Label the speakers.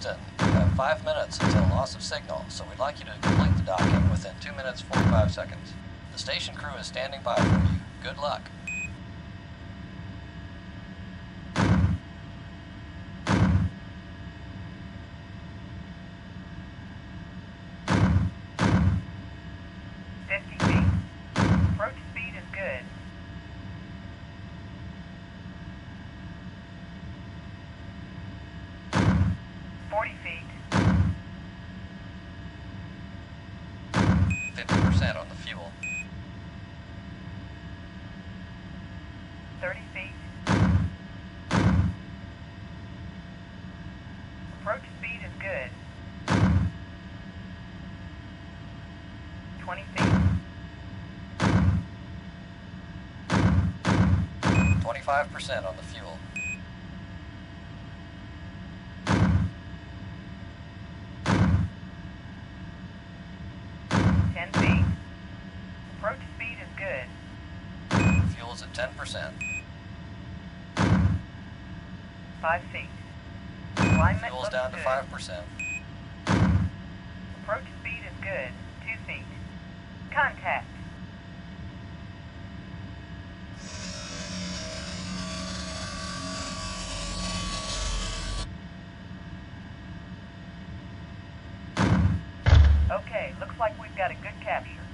Speaker 1: Houston, you have five minutes until loss of signal, so we'd like you to complete the docking within 2 minutes 45 seconds. The station crew is standing by for you. Good luck.
Speaker 2: 40 feet.
Speaker 1: 50% on the fuel.
Speaker 2: 30 feet. Approach speed is good. 20 feet.
Speaker 1: 25% on the fuel.
Speaker 2: Ten feet. Approach speed is good.
Speaker 1: Fuel is at 10%.
Speaker 2: Five feet. Alignment
Speaker 1: Fuel's down to 5%.
Speaker 2: Approach speed is good. Two feet. Contact. Okay, looks like we've got a good capture.